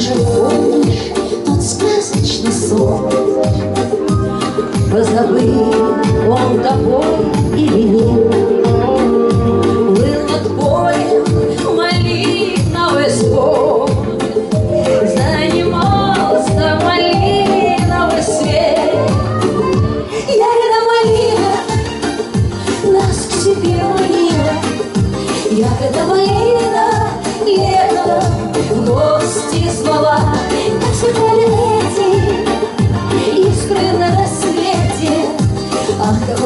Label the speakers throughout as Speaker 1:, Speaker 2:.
Speaker 1: Может, Позабыл он тобой или нет? Ах, какой сладкой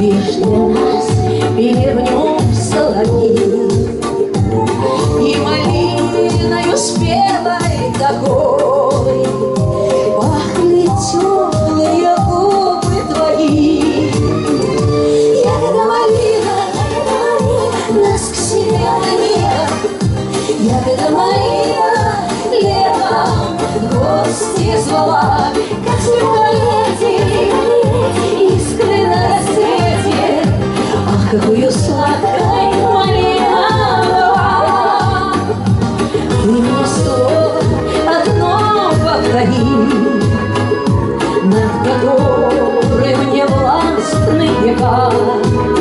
Speaker 1: Лишь для нас пели в нем соловьи. И малиною спелой такой Пахли теплые губы твои. Ягода малина нас к себе манила, Ягода малина летом гости звала, Как сверкали какую сладкой была! Ты мне слово одно повтори, Над которым мне властны века.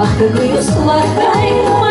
Speaker 1: Ах, какую сладкой малина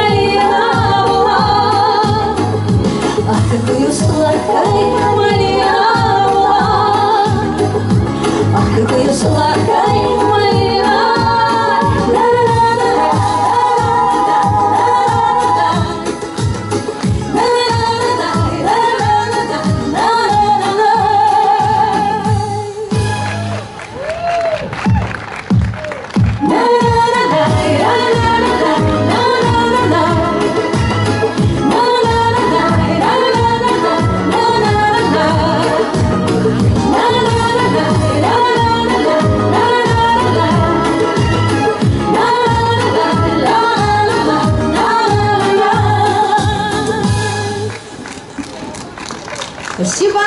Speaker 1: 有西瓜。